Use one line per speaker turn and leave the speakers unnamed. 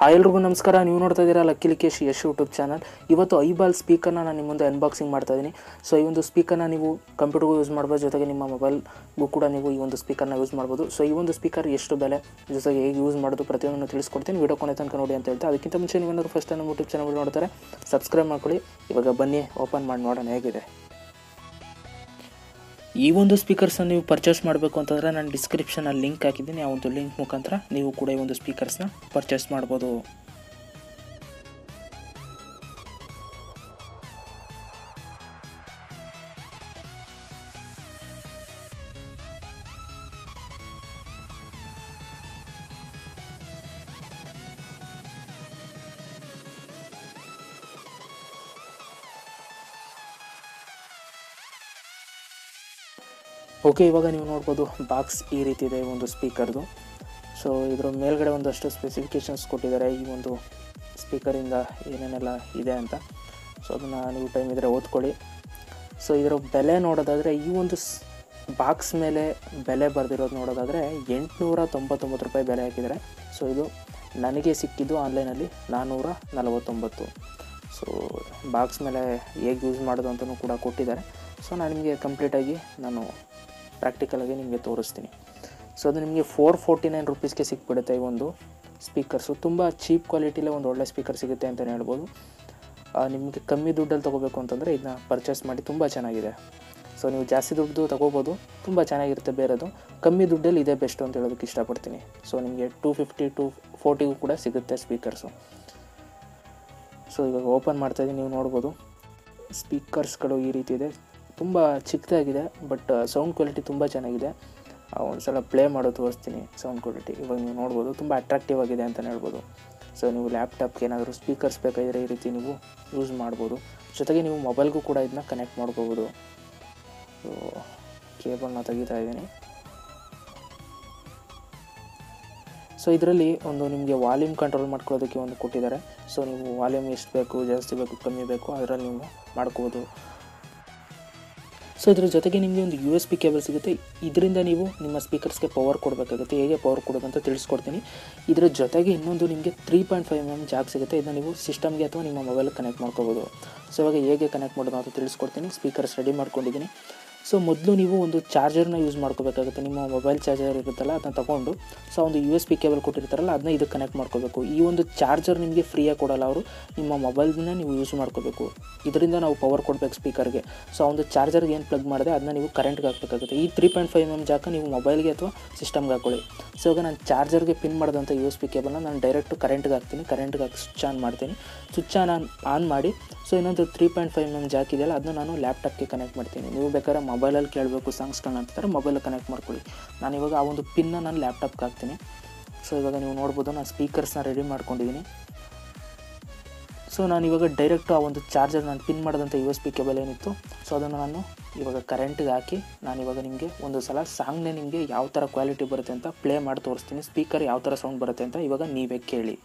Hi ಎಲ್ರಿಗೂ ನಮಸ್ಕಾರ. ನೀವು ನೋಡ್ತಾ ಇದ್ದೀರಾ Lucky Likesh Yash YouTube channel ಇವತ್ತು ಐಬಾಲ್ ಸ್ಪೀಕರ್ನ ನಾನು ನಿಮ್ಮ ಮುಂದೆ ಅನ್ಬಾಕ್ಸಿಂಗ್ ಮಾಡ್ತಾ ಇದ್ದೀನಿ. ಸೊ ಈ ಒಂದು ಸ್ಪೀಕರ್ನ ನೀವು ಕಂಪ್ಯೂಟರ್ಗೂ ಯೂಸ್ ಮಾಡ್ಬೋದು, ಜೊತೆಗೆ ನಿಮ್ಮ ಮೊಬೈಲ್ಗೂ ಕೂಡ ನೀವು ಈ ಒಂದು ಸ್ಪೀಕರ್ನ ಯೂಸ್ ಮಾಡ್ಬೋದು. ಸೊ ಈ ಒಂದು ಸ್ಪೀಕರ್ ಎಷ್ಟು ಬೆಲೆ, ಜೊತೆಗೆ ಹೇಗೆ ಯೂಸ್ ಮಾಡೋದು ಪ್ರತಿಯೊಂದನ್ನು ತಿಳಿಸ್ಕೊಡ್ತೀನಿ. ವಿಡಿಯೋ ಕೊನೆ ತನಕ ನೋಡಿ ಅಂತ ಹೇಳ್ತಾ, ಅದಕ್ಕಿಂತ ಮುಂಚೆ ನೀವೇನಾದ್ರು ಫಸ್ಟ್ ನಮ್ಮ ಯೂಟ್ಯೂಬ್ ಚಾನಲ್ ನೋಡ್ತಾರೆ ಸಬ್ಸ್ಕ್ರೈಬ್ ಮಾಡ್ಕೊಳ್ಳಿ. ಇವಾಗ ಬನ್ನಿ ಓಪನ್ ಮಾಡಿ ನೋಡೋಣ, ಹೇಗಿದೆ? ಈ ಒಂದು ಸ್ಪೀಕರ್ಸ್ನ ನೀವು ಪರ್ಚೇಸ್ ಮಾಡಬೇಕು ಅಂತಂದರೆ ನಾನು ಡಿಸ್ಕ್ರಿಪ್ಷನಲ್ಲಿ ಲಿಂಕ್ ಹಾಕಿದ್ದೀನಿ. ಆ ಒಂದು ಲಿಂಕ್ ಮುಖಾಂತರ ನೀವು ಕೂಡ ಈ ಒಂದು ಸ್ಪೀಕರ್ಸ್ನ ಪರ್ಚೇಸ್ ಮಾಡ್ಬೋದು. ಓಕೆ, ಇವಾಗ ನೀವು ನೋಡ್ಬೋದು ಬಾಕ್ಸ್ ಈ ರೀತಿ ಇದೆ ಒಂದು ಸ್ಪೀಕರ್ದು ಸೊ ಇದರ ಮೇಲ್ಗಡೆ ಒಂದಷ್ಟು ಸ್ಪೆಸಿಫಿಕೇಷನ್ಸ್ ಕೊಟ್ಟಿದ್ದಾರೆ ಈ ಒಂದು ಸ್ಪೀಕರಿಂದ ಏನೇನೆಲ್ಲ ಇದೆ ಅಂತ. ಸೊ ಅದನ್ನು ನೀವು ಟೈಮ್ ಇದ್ದರೆ ಓದ್ಕೊಳ್ಳಿ. ಸೊ ಇದರ ಬೆಲೆ ನೋಡೋದಾದರೆ ಈ ಒಂದು ಬಾಕ್ಸ್ ಮೇಲೆ ಬೆಲೆ ಬರೆದಿರೋದು ನೋಡೋದಾದರೆ ಎಂಟುನೂರ ತೊಂಬತ್ತೊಂಬತ್ತು ರೂಪಾಯಿ ಬೆಲೆ ಹಾಕಿದ್ದಾರೆ. ಸೊ ಇದು ನನಗೆ ಸಿಕ್ಕಿದ್ದು ಆನ್ಲೈನಲ್ಲಿ ನಾನ್ನೂರ ನಲವತ್ತೊಂಬತ್ತು. ಸೊ ಬಾಕ್ಸ್ ಮೇಲೆ ಹೇಗೆ ಯೂಸ್ ಮಾಡೋದು ಅಂತಲೂ ಕೂಡ ಕೊಟ್ಟಿದ್ದಾರೆ. ಸೊ ನಾನು ನಿಮಗೆ ಕಂಪ್ಲೀಟಾಗಿ ನಾನು ಪ್ರಾಕ್ಟಿಕಲಾಗಿ ನಿಮಗೆ ತೋರಿಸ್ತೀನಿ. ಸೊ ಅದು ನಿಮಗೆ ಫೋರ್ ಫೋರ್ಟಿ ನೈನ್ ರುಪೀಸ್ಗೆ ಸಿಕ್ಬಿಡುತ್ತೆ ಈ ಒಂದು ಸ್ಪೀಕರ್ಸು ತುಂಬ ಚೀಪ್ ಕ್ವಾಲಿಟಿಲೇ ಒಂದು ಒಳ್ಳೆ ಸ್ಪೀಕರ್ ಸಿಗುತ್ತೆ ಅಂತಲೇ ಹೇಳ್ಬೋದು. ನಿಮಗೆ ಕಮ್ಮಿ ದುಡ್ಡಲ್ಲಿ ತೊಗೋಬೇಕು ಅಂತಂದರೆ ಇದನ್ನ ಪರ್ಚೇಸ್ ಮಾಡಿ ತುಂಬ ಚೆನ್ನಾಗಿದೆ. ಸೊ ನೀವು ಜಾಸ್ತಿ ದುಡ್ಡು ತೊಗೋಬೋದು, ತುಂಬ ಚೆನ್ನಾಗಿರುತ್ತೆ ಬೇರೆದು. ಕಮ್ಮಿ ದುಡ್ಡಲ್ಲಿ ಇದೇ ಬೆಸ್ಟು ಅಂತ ಹೇಳೋದಕ್ಕೆ ಇಷ್ಟಪಡ್ತೀನಿ. ಸೊ ನಿಮಗೆ ಟೂ ಫಿಫ್ಟಿ ಟು ಫೋರ್ಟಿಗೂ ಕೂಡ ಸಿಗುತ್ತೆ ಸ್ಪೀಕರ್ಸು ಸೊ ಇವಾಗ ಓಪನ್ ಮಾಡ್ತಾಯಿದ್ದೀನಿ ನೀವು ನೋಡ್ಬೋದು. ಸ್ಪೀಕರ್ಸ್ಗಳು ಈ ರೀತಿ ಇದೆ. ತುಂಬ ಚಿಕ್ಕದಾಗಿದೆ ಬಟ್ ಸೌಂಡ್ ಕ್ವಾಲಿಟಿ ತುಂಬ ಚೆನ್ನಾಗಿದೆ. ಒಂದು ಸಲ ಪ್ಲೇ ಮಾಡೋ ತೋರಿಸ್ತೀನಿ ಸೌಂಡ್ ಕ್ವಾಲಿಟಿ ಇವಾಗ ನೀವು ನೋಡ್ಬೋದು, ತುಂಬ ಅಟ್ರಾಕ್ಟಿವ್ ಆಗಿದೆ ಅಂತಲೇ ಹೇಳ್ಬೋದು. ಸೊ ನೀವು ಲ್ಯಾಪ್ಟಾಪ್ಗೆ ಏನಾದರೂ ಸ್ಪೀಕರ್ಸ್ ಬೇಕಾಗಿದ್ರೆ ಈ ರೀತಿ ನೀವು ಯೂಸ್ ಮಾಡ್ಬೋದು. ಜೊತೆಗೆ ನೀವು ಮೊಬೈಲ್ಗೂ ಕೂಡ ಇದನ್ನ ಕನೆಕ್ಟ್ ಮಾಡ್ಕೋಬೋದು. ಸೊ ಕೇಬಲ್ನ ತೆಗಿತಾ ಇದ್ದೀನಿ. ಸೊ ಇದರಲ್ಲಿ ಒಂದು ನಿಮಗೆ ವಾಲ್ಯೂಮ್ ಕಂಟ್ರೋಲ್ ಮಾಡ್ಕೊಳ್ಳೋದಕ್ಕೆ ಒಂದು ಕೊಟ್ಟಿದ್ದಾರೆ. ಸೊ ನೀವು ವಾಲ್ಯೂಮ್ ಎಷ್ಟು ಬೇಕು, ಜಾಸ್ತಿ ಬೇಕು, ಕಮ್ಮಿ ಬೇಕು, ಅದರಲ್ಲಿ ನೀವು ಮಾಡ್ಕೋಬೋದು. ಸೊ ಇದ್ರ ಜೊತೆಗೆ ನಿಮಗೆ ಒಂದು ಯು ಎಸ್ ಬಿ ಕೇಬಲ್ ಸಿಗುತ್ತೆ. ಇದರಿಂದ ನೀವು ನಿಮ್ಮ ಸ್ಪೀಕರ್ಸ್ಗೆ ಪವರ್ ಕೊಡಬೇಕಾಗುತ್ತೆ. ಹೇಗೆ ಪವರ್ ಕೊಡೋದಂತ ತಿಳಿಸ್ಕೊಡ್ತೀನಿ. ಇದರ ಜೊತೆಗೆ ಇನ್ನೊಂದು ನಿಮಗೆ three point five M jack ಸಿಗುತ್ತೆ. ಇದನ್ನು ನೀವು ಸಿಸ್ಟಮ್ಗೆ ಅಥವಾ ನಿಮ್ಮ ಮೊಬೈಲ್ಗೆ ಕನೆಕ್ಟ್ ಮಾಡ್ಕೋಬೋದು. ಸೊ ಇವಾಗ ಹೇಗೆ ಕನೆಕ್ಟ್ ಮಾಡೋದು ಅಂತ ತಿಳಿಸ್ಕೊಡ್ತೀನಿ. ಸ್ಪೀಕರ್ಸ್ ರೆಡಿ ಮಾಡ್ಕೊಂಡಿದ್ದೀನಿ. ಸೊ ಮೊದಲು ನೀವು ಒಂದು ಚಾರ್ಜರ್ನ ಯೂಸ್ ಮಾಡ್ಕೋಬೇಕಾಗುತ್ತೆ. ನಿಮ್ಮ ಮೊಬೈಲ್ ಚಾರ್ಜರ್ ಇರುತ್ತಲ್ಲ ಅದನ್ನ ತಗೊಂಡು ಸೊ ಒಂದು ಯು ಎಸ್ ಪಿ ಕೇಬಲ್ ಕೊಟ್ಟಿರ್ತಾರಲ್ಲ ಅದನ್ನ ಇದಕ್ಕೆ ಕನೆಕ್ಟ್ ಮಾಡ್ಕೋಬೇಕು. ಈ ಒಂದು ಚಾರ್ಜರ್ ನಿಮಗೆ ಫ್ರೀಯಾಗಿ ಕೊಡಲ್ಲ ಅವರು, ನಿಮ್ಮ ಮೊಬೈಲ್ನ ನೀವು ಯೂಸ್ ಮಾಡ್ಕೋಬೇಕು. ಇದರಿಂದ ನಾವು ಪವರ್ ಕೊಡಬೇಕು ಸ್ಪೀಕರ್ಗೆ ಸೊ ಒಂದು ಚಾರ್ಜರ್ಗೆ ಏನು ಪ್ಲಗ್ ಮಾಡಿದೆ ಅದನ್ನ ನೀವು ಕರೆಂಟ್ಗೆ ಹಾಕಬೇಕಾಗುತ್ತೆ. ಈ three point five M jack ನೀವು ಮೊಬೈಲ್ಗೆ ಅಥವಾ ಸಿಸ್ಟಮ್ಗೆ ಹಾಕೊಳ್ಳಿ. ಸೊ ಇವಾಗ ನಾನು ಚಾರ್ಜರ್ಗೆ ಪಿನ್ ಮಾಡಿದಂಥ ಯು ಎಸ್ ಪಿ ಕೇಬಲ್ನ ನಾನು ಡೈರೆಕ್ಟ್ ಕರೆಂಟ್ಗೆ ಹಾಕ್ತೀನಿ. ಕರೆಂಟ್ಗೆ ಹಾಕಿ ಸ್ವಿಚ್ ಆನ್ ಮಾಡ್ತೀನಿ. ಸ್ವಿಚ್ ಆನ್ ಆನ್ ಮಾಡಿ ಸೊ ಇನ್ನೊಂದು three point five M jack ಇದೆಯಲ್ಲ ಅದನ್ನ ನಾನು ಲ್ಯಾಪ್ಟಾಪ್ಗೆ ಕನೆಕ್ಟ್ ಮಾಡ್ತೀನಿ. ನೀವು ಬೇಕಾದ್ರೆ ಮೊಬೈಲಲ್ಲಿ ಕೇಳಬೇಕು ಸಾಂಗ್ಸ್ಗಳನ್ನ ಅಂತಂದರೆ ಮೊಬೈಲಲ್ಲಿ ಕನೆಕ್ಟ್ ಮಾಡ್ಕೊಳ್ಳಿ. ನಾನು ಇವಾಗ ಆ ಒಂದು ಪಿನ್ನ ನಾನು ಲ್ಯಾಪ್ಟಾಪ್ಗೆ ಹಾಕ್ತೀನಿ. ಸೊ ಇವಾಗ ನೀವು ನೋಡ್ಬೋದು ನಾನು ಸ್ಪೀಕರ್ಸ್ನ ರೆಡಿ ಮಾಡ್ಕೊಂಡಿದ್ದೀನಿ ಸೊ ನಾನು ಇವಾಗ ಡೈರೆಕ್ಟು ಆ ಒಂದು ಚಾರ್ಜರ್ ನಾನು ಪಿನ್ ಮಾಡಿದಂಥ ಯು ಎಸ್ ಪಿ ಕೇಬಲ್ ಏನಿತ್ತು ಸೊ ಅದನ್ನು ನಾನು ಇವಾಗ ಕರೆಂಟ್ಗೆ ಹಾಕಿ, ನಾನು ಇವಾಗ ನಿಮಗೆ ಒಂದು ಸಲ ಸಾಂಗ್ನೇ ನಿಮಗೆ ಯಾವ ಥರ ಕ್ವಾಲಿಟಿ ಬರುತ್ತೆ ಅಂತ ಪ್ಲೇ ಮಾಡಿ ತೋರಿಸ್ತೀನಿ. ಸ್ಪೀಕರ್ ಯಾವ ಥರ ಸೌಂಡ್ ಬರುತ್ತೆ ಅಂತ ಇವಾಗ ನೀವೇ ಕೇಳಿ.